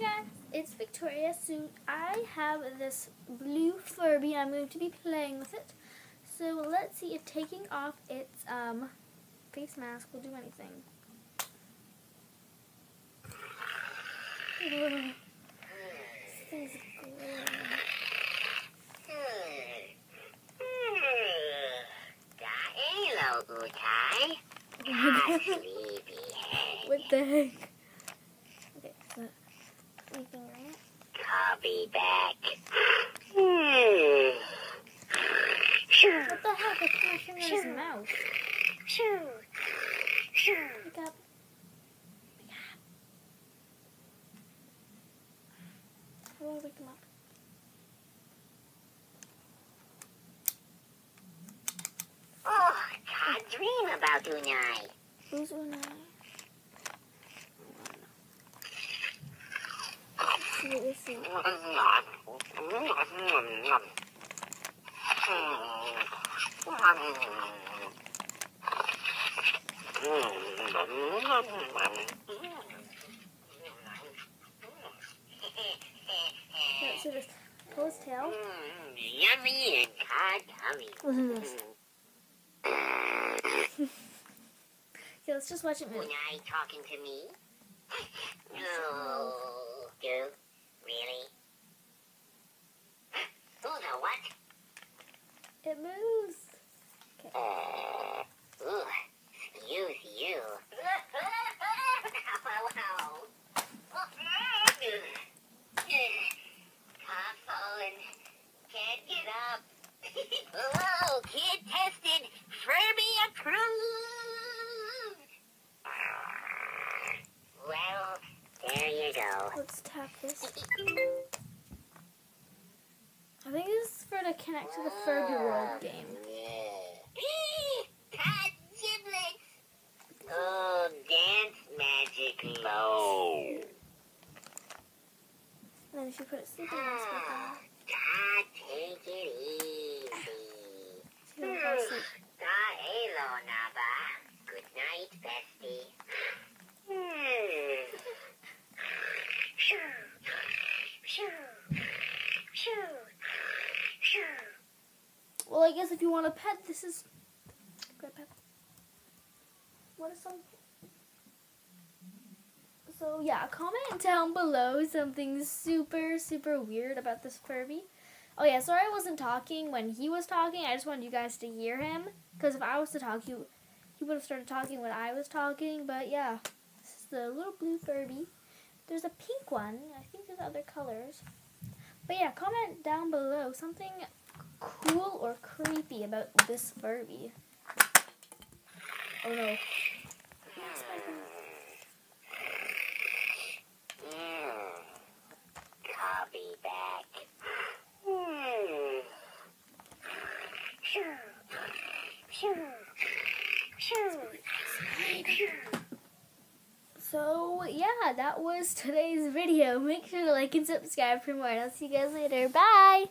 guys, it's Victoria. So I have this blue Furby. I'm going to be playing with it. So let's see if taking off its um, face mask will do anything. Ugh. This thing's glowing. Hello, Gutai. My God. Sleepyhead. What the heck? Anything right? I'll be back. What the heck? I put in his mouth. shoo, shoo. Wake up. Wake up. How do I wake him up? Oh, I dream about tonight. Who's Unai? See what we see. Yeah, so just pull his tail. Yummy and hot tummy. Listen to this. Okay, let's just watch it move. Unai talking to me? No. You? Really? Who the what? It moves. Uh, ooh, excuse you. wow. Cough and can't get up. oh, kid tested. Furby approved. Well, there you go. Let's tap this. I think this is for to connect to the Furby World game. Oh, dance magic low. And then if you put a sleeping back on, take it easy. Well, I guess if you want a pet, this is. Grab pet. What is some? So yeah, comment down below something super super weird about this Furby. Oh yeah, sorry I wasn't talking when he was talking. I just wanted you guys to hear him because if I was to talk, he he would have started talking when I was talking. But yeah, this is the little blue Furby. There's a pink one. I think there's other colors. But yeah, comment down below something cool or creepy about this Furby. Oh no. So yeah, that was today's video. Make sure to like and subscribe for more. And I'll see you guys later. Bye!